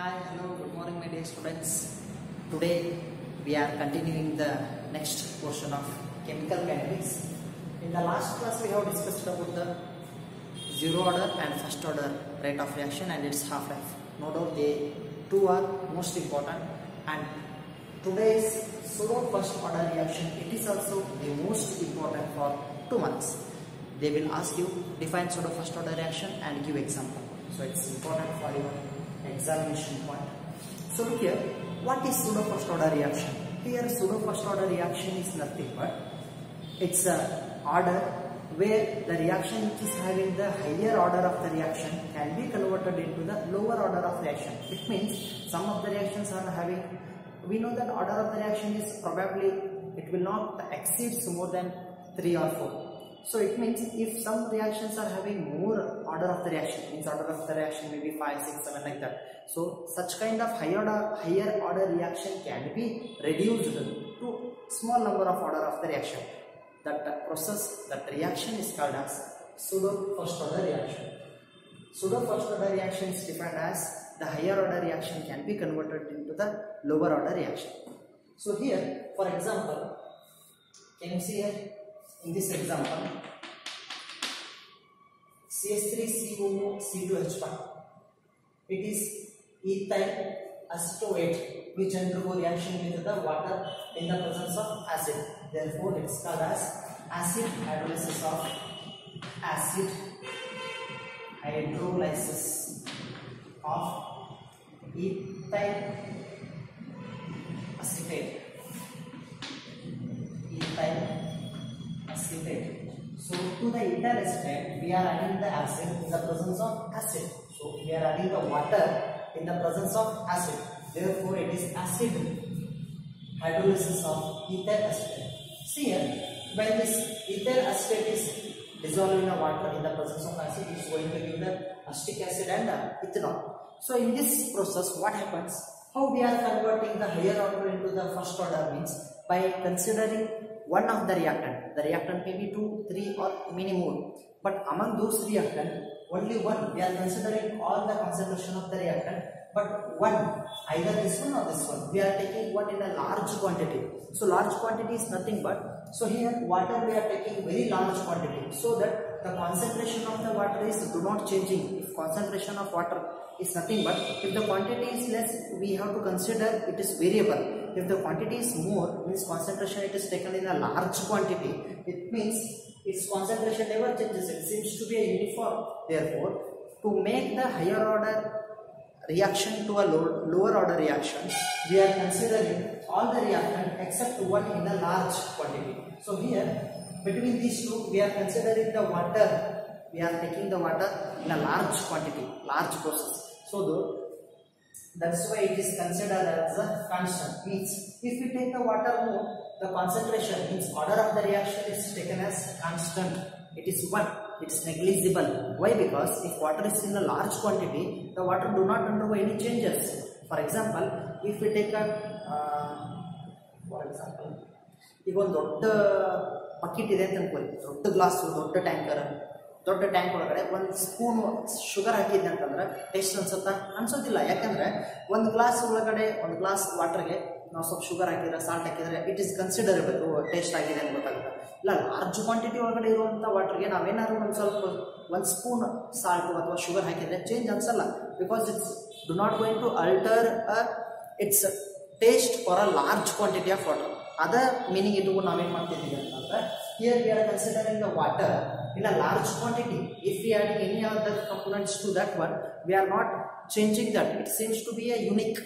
Hi, hello, good morning, my dear students. Today we are continuing the next portion of chemical kinetics. In the last class, we have discussed about the zero order and first order rate of reaction and its half life. No doubt, they two are most important. And today's pseudo first order reaction, it is also the most important for two months. They will ask you define pseudo first order reaction and give example. So it's important for your examination point. So look here, what is pseudo first order reaction? Here pseudo first order reaction is nothing but it's a order where the reaction which is having the higher order of the reaction can be converted into the lower order of reaction. It means some of the reactions are having, we know that order of the reaction is probably, it will not exceeds more than 3 or 4. So it means if some reactions are having more order of the reaction, means order of the reaction maybe 5, 6, 7 like that. So such kind of higher order, higher order reaction can be reduced to small number of order of the reaction. That process, that reaction is called as pseudo first order reaction. Pseudo first order reaction is defined as the higher order reaction can be converted into the lower order reaction. So here, for example, can you see here in this example, CH3COO C2H5. It is ethyl acetate which undergo reaction with the water in the presence of acid. Therefore, it is called as acid hydrolysis of acid hydrolysis of ethyl acetate. Ethyl So to the acetate, we are adding the acid in the presence of acid. So we are adding the water in the presence of acid. Therefore, it is acid hydrolysis of ethyl acetate. See here, when this ethyl acetate is dissolved in the water in the presence of acid, it is going to give the acetic acid and ethanol. So in this process, what happens? How we are converting the higher order into the first order means by considering one of the reactant. The reactant may be two, three or many more. But among those reactant, only one. We are considering all the concentration of the reactant. But one, either this one or this one. We are taking one in a large quantity. So large quantity is nothing but. So here water we are taking very large quantity. So that the concentration of the water is do not changing. If concentration of water is nothing but if the quantity is less, we have to consider it is variable. If the quantity is more means concentration it is taken in a large quantity. It means its concentration never changes. It seems to be a uniform. Therefore to make the higher order reaction to a low, lower order reaction we are considering all the reactant except one in a large quantity. So here between these two we are considering the water we are taking the water in a large quantity large process so the that's why it is considered as a constant. Means if we take the water more, the concentration means order of the reaction is taken as constant. It is one. It is negligible. Why? Because if water is in a large quantity, the water do not undergo any changes. For example, if we take a uh, for example, ಈಗ ಒಂದು ದೊಡ್ಡ bucket ಇದೆ ಅಂತ ಅನ್ಕೊಳ್ಳಿ ದೊಡ್ಡ glass ದೊಡ್ಡ tanker ದೊಡ್ಡ tank ಒಳಗಡೆ ಒಂದು ಸ್ಪೂನು ಶುಗರ್ ಹಾಕಿದ್ದೆ ಅಂತಂದ್ರೆ ಟೇಸ್ಟ್ ಅನ್ಸುತ್ತಾ? ಅನ್ಸೋದಿಲ್ಲ. ಯಾಕಂದ್ರೆ ಒಂದು ಗ್ಲಾಸ್ ಒಳಗಡೆ, ಒಂದು ಗ್ಲಾಸ್ ವಾಟರ್ಗೆ ನಾವು ಸ್ವಲ್ಪ ಶುಗರ್ ಹಾಕಿದ್ರೆ ಸಾಲ್ಟ್ ಹಾಕಿದ್ರೆ ಇಟ್ ಈಸ್ ಕನ್ಸಿಡರಬಲ್ ಟೇಸ್ಟ್ ಆಗಿದೆ ಅಂತ ಗೊತ್ತಾಗುತ್ತೆ. ಇಲ್ಲ ಲಾರ್ಜ್ ಕ್ವಾಂಟಿಟಿ ಒಳಗಡೆ ಇರುವಂಥ ವಾಟರ್ಗೆ ನಾವೇನಾದ್ರೂ ಒಂದು ಸ್ವಲ್ಪ, ಒಂದು ಸ್ಪೂನ್ ಸಾಲ್ಟ್ ಅಥವಾ ಶುಗರ್ ಹಾಕಿದರೆ ಚೇಂಜ್ ಅನ್ಸಲ್ಲ. Because it's do not going to alter its taste for a large quantity of water other meaning ಇಟ್ಕೊಂಡು ನಾವೇನು ಮಾಡ್ತಿದ್ದೀವಿ ಅಂತಂದ್ರೆ here we are considering the water in a large quantity. If we add any other components to that one, we are not changing that. It seems to be a unique.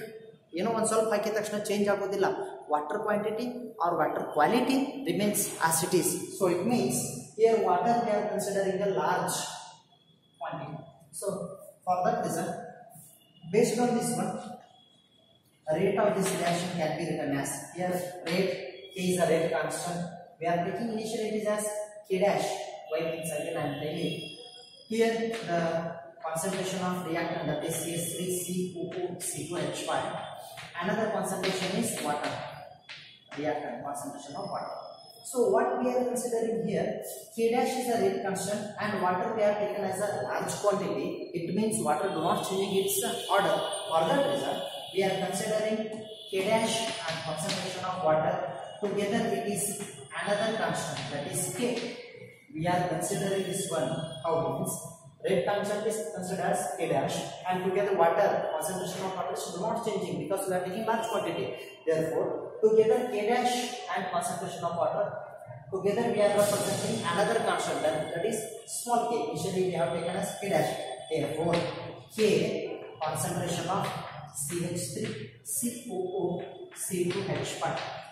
ಏನೋ ಒಂದು ಸ್ವಲ್ಪ ಹಾಕಿದ ತಕ್ಷಣ change ಆಗೋದಿಲ್ಲ water quantity or water quality remains as it is so it means here water we are considering a large quantity so for that reason based on this one rate of this reaction can be written as here rate k is a rate constant we are taking initial it is as k dash why means again I am telling here the concentration of reactant that is CH3COO C2H5 another concentration is water reactant concentration of water So what we are considering here, K dash is a rate constant and water we are taken as a large quantity. It means water do not change its order. For that reason, we are considering K dash and concentration of water. Together it is another constant that is K. We are considering this one. How means rate constant is considered as K dash and together water concentration of water is not changing because we are taking large quantity. Therefore, together K dash and concentration of water together we are representing another constant that, that is small k. Initially we have taken as K dash. Therefore, K concentration of CH3, COO, C2H5.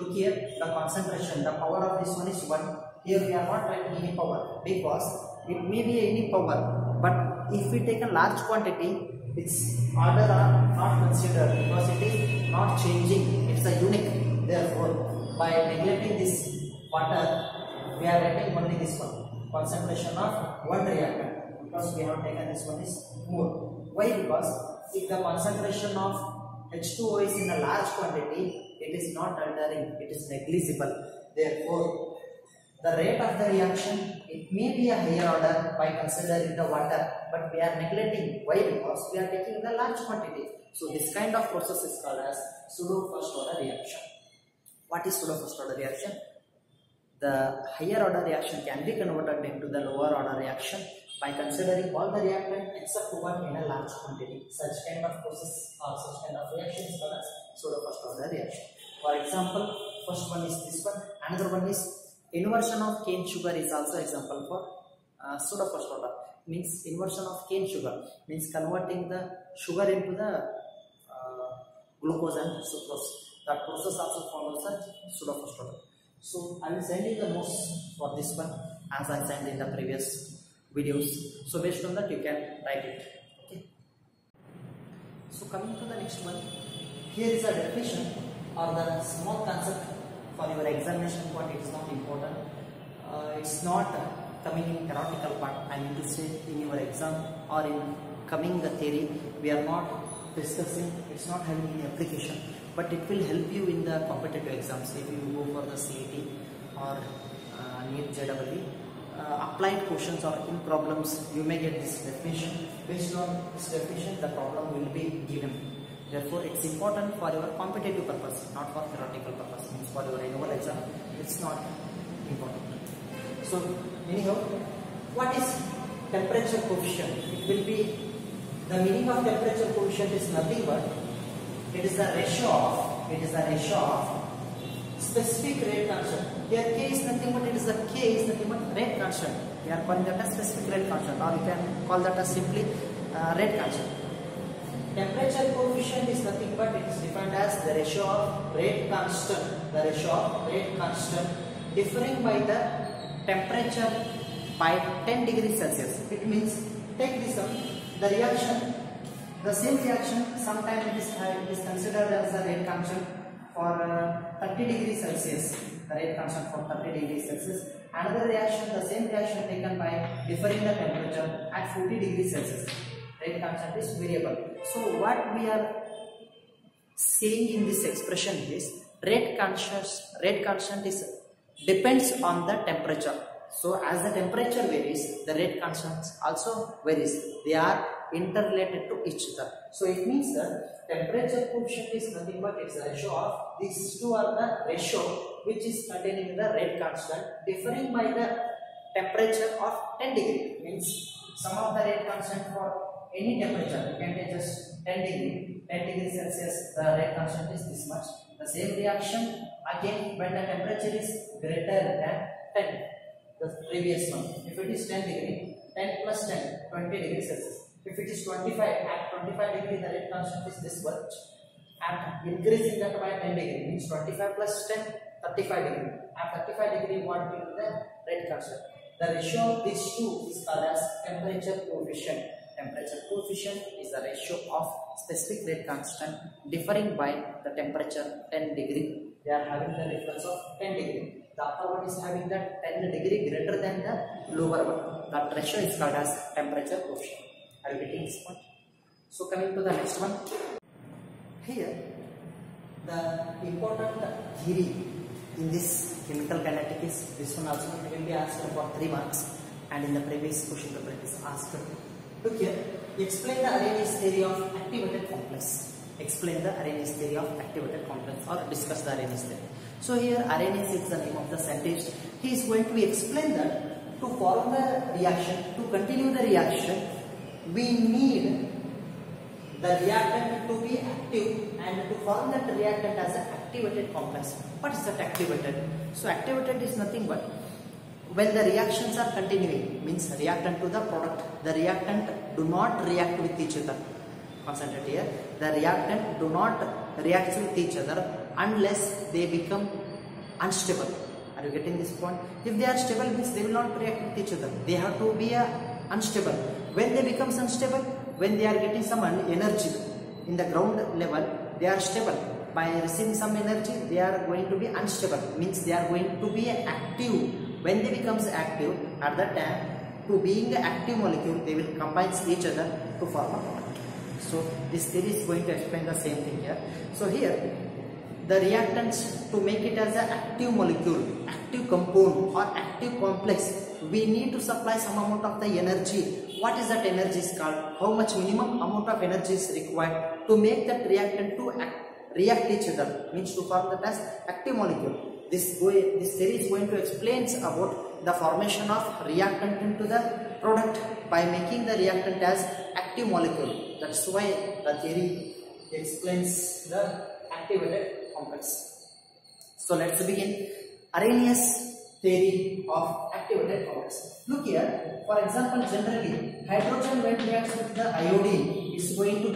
Look here, the concentration, the power of this one is 1. Here we are not writing any power because it may be any power but if we take a large quantity its order are not considered because it is not changing. It's a unique therefore by neglecting this water we are writing only this one. Concentration of one reactant because we have taken this one is more. Why? Because if the concentration of H2O is in a large quantity it is not altering it is negligible. Therefore the rate of the reaction it may be a higher order by considering the water but we are neglecting. Why? Because we are taking the large quantity. So this kind of process is called as pseudo first order reaction. What is pseudo first order reaction? The higher order reaction can be converted into the lower order reaction by considering all the reactant except one in a large quantity such kind of process or such kind of reaction is called as pseudo first order reaction for example first one is this one another one is Inversion of cane sugar is also example for uh, pseudo first order. Means inversion of cane sugar means converting the sugar into the uh, glucose and sucrose. That process also follows the pseudo first order. So I will send you the notes for this one as I sent in the previous videos. So based on that you can write it. Okay. So coming to the next one, here is a definition or the small concept for your examination part. It is not important. Uh, it's not coming in theoretical part. I mean to say in your exam or in coming the theory we are not discussing. It's not having any application. But it will help you in the competitive exams. If you go for the CET or uh, NEET JEE uh, applied questions or in problems you may get this definition based on this definition the problem will be given Therefore, it's important for your competitive purpose, not for theoretical purpose. Means for your annual exam, it's not important. So, anyhow, what is temperature coefficient? It will be the meaning of temperature coefficient is nothing but it is the ratio of it is the ratio of specific rate constant. Here K is nothing but it is the K is nothing but rate constant. We are calling that as specific rate constant, or we can call that as simply uh, rate constant. Temperature coefficient is nothing but it is defined as the ratio of rate constant, the ratio of rate constant differing by the temperature by 10 degrees Celsius. It means take this up, the reaction, the same reaction sometimes it is, uh, it is considered as a rate constant for uh, 30 degrees Celsius, the rate constant for 30 degrees Celsius. Another reaction, the same reaction taken by differing the temperature at 40 degrees Celsius rate constant is variable. So what we are saying in this expression is rate constant rate constant is depends on the temperature. So as the temperature varies, the rate constant also varies. They are interrelated to each other. So it means that temperature coefficient is nothing but it's ratio of these two are the ratio which is containing the rate constant differing by the temperature of 10 degree means sum of the rate constant for any temperature, you can take just 10 degree, 10 degree Celsius, the rate constant is this much. The same reaction again when the temperature is greater than 10, the previous one. If it is 10 degree, 10 plus 10, 20 degree Celsius. If it is 25, at 25 degree the rate constant is this much. At increasing that by 10 degree means 25 plus 10, 35 degree. At 35 degree what will be the rate constant? The ratio of these two is called as temperature coefficient temperature coefficient is the ratio of specific rate constant differing by the temperature 10 degree. They are having the difference of 10 degree. The upper one is having that 10 degree greater than the lower one. That ratio is called as temperature coefficient. Are you getting this point? So coming to the next one. Here, the important theory in this chemical kinetics, this one also it will be asked for 3 marks and in the previous question paper it is asked. Look here, explain the Arrhenius theory of activated complex. Explain the Arrhenius theory of activated complex or discuss the Arrhenius theory. So here Arrhenius is the name of the scientist. He is going to explain that to form the reaction, to continue the reaction, we need the reactant to be active and to form that reactant as an activated complex. What is that activated? So activated is nothing but when the reactions are continuing means reactant to the product the reactant do not react with each other. Concentrate here. The reactant do not react with each other unless they become unstable. Are you getting this point? If they are stable means they will not react with each other. They have to be uh, unstable. When they becomes unstable when they are getting some energy in the ground level they are stable by receiving some energy they are going to be unstable means they are going to be active. When they becomes active at that time to being active molecule they will combine each other to form a bond so this theory is going to explain the same thing here. So here the reactants to make it as an active molecule active compound or active complex we need to supply some amount of the energy. What is that energy is called? How much minimum amount of energy is required to make that reactant to act, react each other means to form that as active molecule. This way, this theory is going to explain about the formation of reactant into the product by making the reactant as active molecule. That's why the theory explains the activated complex. So let's begin. Arrhenius theory of activated complex. Look here. For example generally hydrogen when reacts with the iodine is going to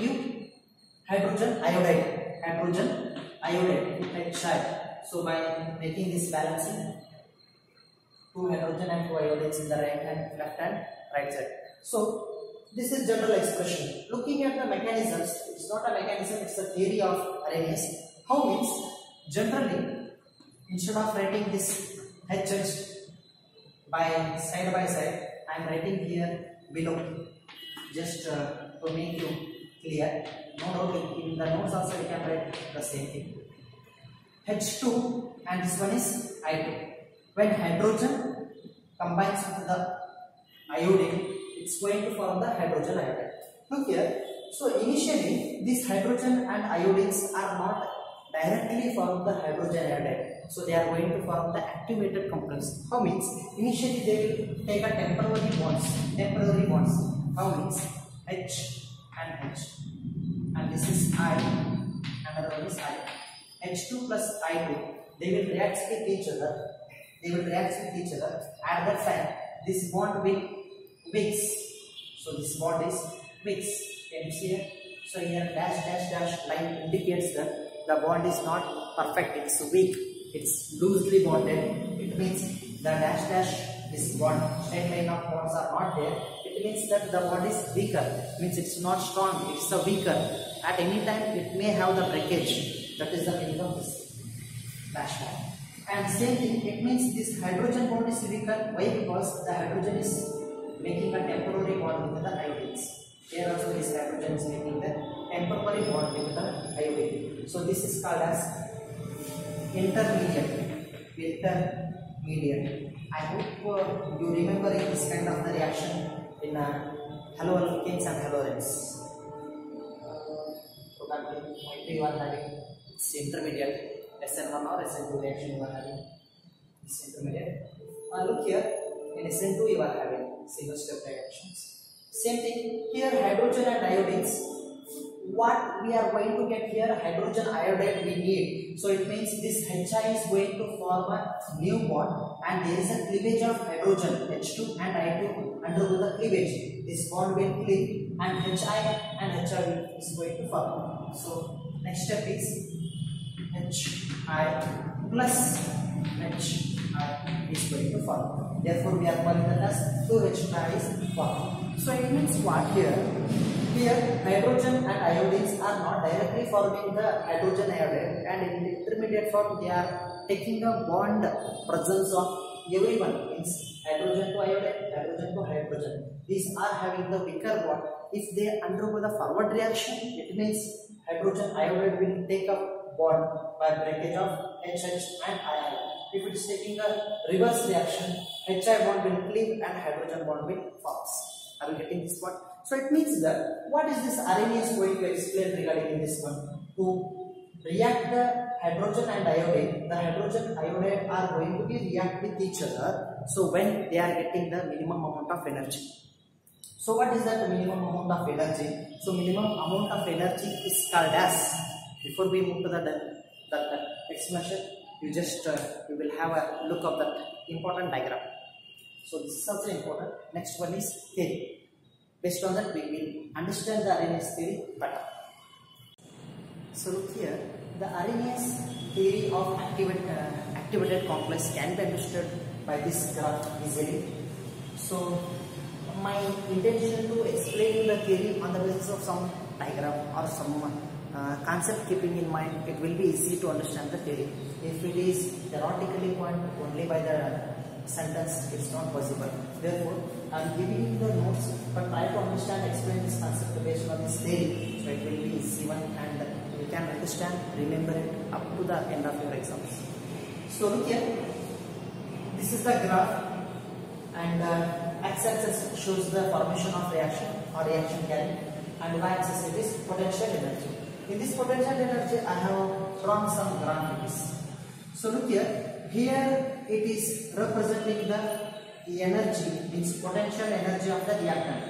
hydrogen? Iodide. Hydrogen. Iodide. HI so by making this balancing two hydrogen and two iodides in the right hand left hand right side. So this is general expression. Looking at the mechanisms it's not a mechanism it's a theory of arrhenius. How means generally instead of writing this HH by side by side I am writing here below just uh, to make you clear. No doubt in the notes also we can write the same thing. H2 and this one is I2 when hydrogen combines with the iodine it's going to form the hydrogen iodide. Look here. So initially these hydrogen and iodines are not directly form the hydrogen iodide. So they are going to form the activated complex. How means? Initially they will take a temporary bonds, temporary bonds. How means? H and H, and this is I, another one is I. H2 plus I2, they will react with each other. They will react with each other. At that time, this bond will mix. So this bond is mix. Can you see here? So here dash dash dash line indicates that the bond is not perfect, it's weak, it's loosely bonded. It means the dash dash this bond, straight line of bonds are not there. It means that the bond is weaker, means it's not strong, it's a weaker. At any time it may have the breakage. That is the meaning of this dash line. And same thing, it means this hydrogen bond is weaker. Why? Because the hydrogen is making a temporary bond with the iodines. Here also this hydrogen is making the temporary bond with the iodine. So this is called as intermediate. Intermediate. I hope uh, you remember this kind of the reaction in uh, haloalkanes and haloarenes. Might be you are having intermediate SN1 or SN2 reaction you are having this intermediate. Uh, look here in SN2 you are having single step reactions. Same thing here hydrogen and iodines what we are going to get here hydrogen iodide we need so it means this HI is going to form a new bond and there is a cleavage of hydrogen H2 and I2 undergo the cleavage. This bond will cleave and HI and HI is going to form. So next step is HI plus HI is going to form. Therefore we are calling that as 2HI is formed. So it means what here here, hydrogen and iodines are not directly forming the hydrogen iodide. And in the they are taking a bond presence of everyone means hydrogen to iodide, hydrogen to hydrogen. These are having the weaker bond. If they undergo the forward reaction, it means hydrogen iodide will take up bond by breakage of HH and ion. if it is taking a reverse reaction hi bond will cleave and hydrogen bond will form. are you getting this one so it means that what is this arrhenius going to explain regarding this one to react the hydrogen and iodine the hydrogen iodine are going to be react with each other so when they are getting the minimum amount of energy so what is that minimum amount of energy? So minimum amount of energy is called as. Before we move to the that, that explanation, you just uh, you will have a look of that important diagram. So this is also important. Next one is theory. Based on that, we will understand the Arrhenius theory better. So look here, the Arrhenius theory of activate, uh, activated complex can be understood by this graph easily. So my intention to explain the theory on the basis of some diagram or some uh, concept keeping in mind, it will be easy to understand the theory. If it is theoretically point only by the sentence, it's not possible. Therefore, I am giving you the notes, but try to understand, explain this concept based on this theory. So it will be easy one and you can understand, remember it up to the end of your exams. So look here, this is the graph and uh, x-axis shows the formation of reaction or reaction carried and y-axis is potential energy. In this potential energy I have drawn some graphics. So look here, here it is representing the energy means potential energy of the reactant.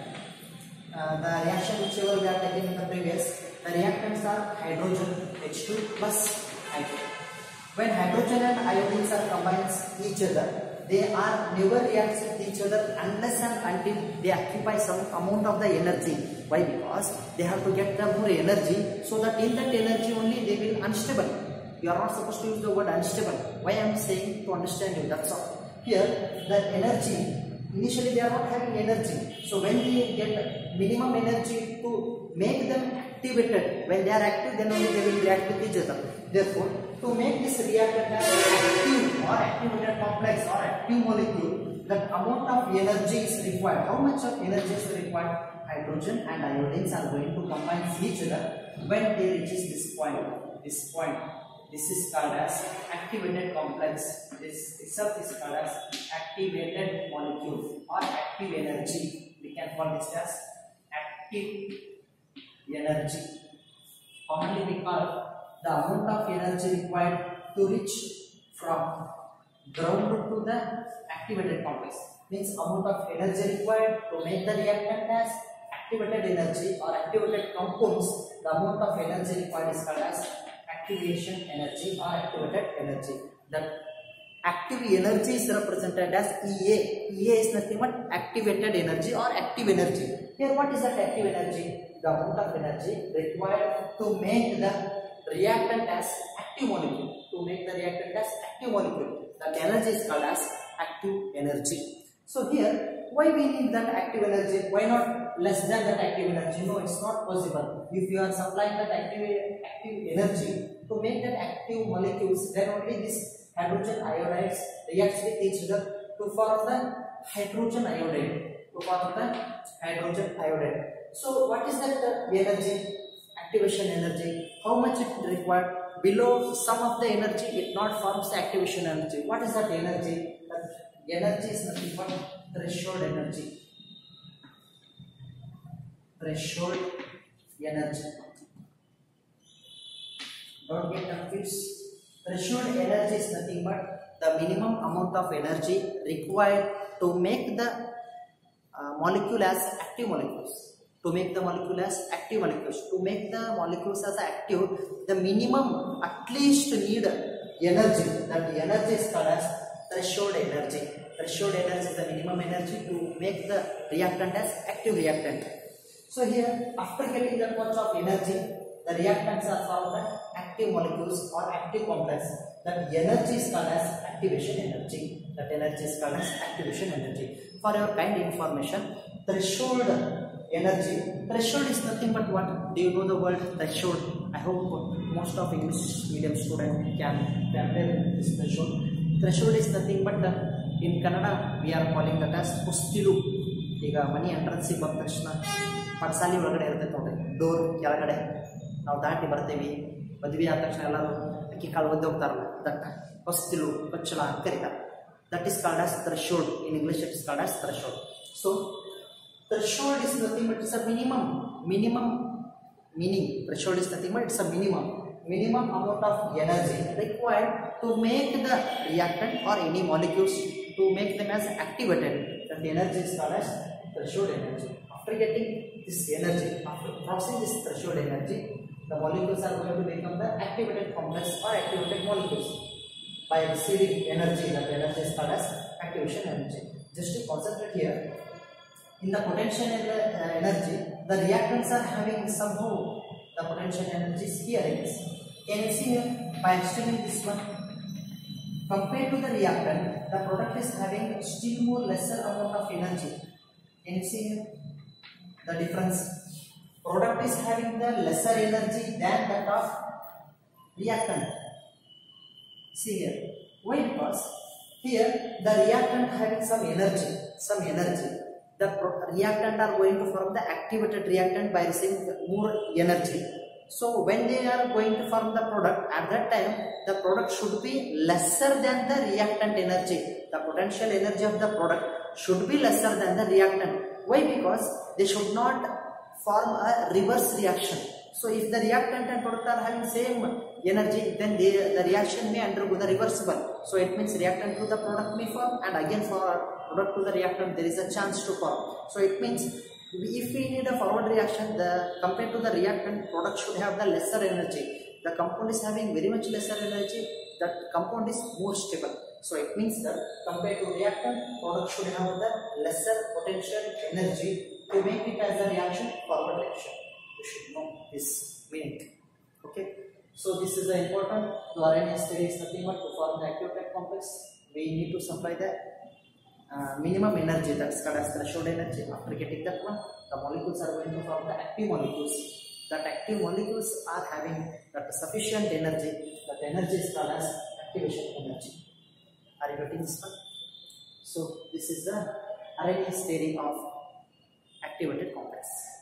Uh, the reaction whichever we are taking in the previous, the reactants are hydrogen H2 plus hydrogen. When hydrogen and iodines are combined each other, they are never reacts with each other unless and until they occupy some amount of the energy. Why? Because they have to get the more energy so that in that energy only they will unstable. You are not supposed to use the word unstable. Why I am saying to understand you, that's all. Here the energy, initially they are not having energy. So when we get minimum energy to make them activated, when they are active then only they will react with each other. Therefore, to make this reactant active or activated complex or active molecule, the amount of energy is required. How much of energy is required? Hydrogen and iodines are going to combine with each other when they reaches this point. This point. This is called as activated complex. This itself is called as activated molecule or active energy. We can call this as active energy. Commonly we call the amount of energy required to reach from ground to the activated complex means amount of energy required to make the reactant as activated energy or activated compounds the amount of energy required is called as activation energy or activated energy that active energy is represented as EA EA is nothing but activated energy or active energy here what is that active energy the amount of energy required to make the reactant as active molecule to make the reactant as active molecule. That energy is called as active energy. So here why we need that active energy? Why not less than that active energy? No it's not possible. If you are supplying that active active energy to make that active molecules then only this hydrogen iodides reacts with each other to form the hydrogen iodide to form the hydrogen iodide so what is that uh, energy? Activation energy. How much it required below some of the energy it not forms activation energy. What is that energy? That energy is nothing but threshold energy. Threshold energy. Don't get confused. Threshold energy is nothing but the minimum amount of energy required to make the uh, molecule as active molecules to make the molecule as active molecules. To make the molecules as active the minimum at least need energy. That energy is called as threshold energy. Threshold energy is the minimum energy to make the reactant as active reactant. So here after getting that much of energy the reactants are formed as active molecules or active complex that energy is called as activation energy. That energy is called as activation energy. For your kind information threshold energy threshold is nothing but what do you know the word threshold i hope most of english medium student can familiar with this threshold threshold is nothing but the, in kannada we are calling that as ಪುಸ್ತಿಲು ಈಗ ಮನಿ ಎಂಟ್ರೆನ್ಸಿಗೆ ಬಂದ ತಕ್ಷಣ ಪಡ್ಸಾಲಿ ಒಳಗಡೆ ಇರ್ತೈತೆ ನೋಡ್ರಿ door ಕೆಳಗಡೆ ನಾವು ದಾಟಿ ಬರ್ತೀವಿ ಮದುವೆ ಆದ ತಕ್ಷಣ ಎಲ್ಲರೂ ಅಕ್ಕಿ ಕಾಳು ಒದ್ದೆ ಹೋಗ್ತಾರಲ್ಲ ದಟ್ಟ ಹೊಸ್ತಿಲು ಪಚ್ಚಲ ಅಂತ ಕರೀತಾರೆ that is called as threshold in English it is called as threshold so threshold is nothing but it's a minimum minimum meaning threshold is nothing but it's a minimum minimum amount of energy required to make the reactant or any molecules to make them as activated that the energy is called as threshold energy after getting this energy after crossing this threshold energy the molecules are going to become the activated complex or activated molecules by receiving energy that energy is called as activation energy just to concentrate here in the potential energy, the reactants are having somehow the potential here is. Can you see here by extending this one? Compared to the reactant, the product is having still more lesser amount of energy. Can you see here the difference? Product is having the lesser energy than that of reactant. See here. Why? Because here the reactant having some energy, some energy. The reactant are going to form the activated reactant by receiving more energy. So when they are going to form the product, at that time the product should be lesser than the reactant energy. The potential energy of the product should be lesser than the reactant. Why? Because they should not form a reverse reaction. So if the reactant and product are having same energy, then they, the reaction may undergo the reversible. So it means reactant to the product may form and again for product to the reactant there is a chance to form. So it means if we need a forward reaction, the compared to the reactant, product should have the lesser energy. The compound is having very much lesser energy. That compound is more stable. So it means that compared to reactant, product should have the lesser potential energy to make it as a reaction forward reaction. You should know this meaning. Okay. So this is the important. The Arrhenius theory is nothing but to form the active complex. We need to supply the minimum energy that's called as threshold energy. After getting that one, the molecules are going to form the active molecules. That active molecules are having that sufficient energy. That energy is called as activation energy. Are you getting this one? So this is the Arrhenius theory of activated complex.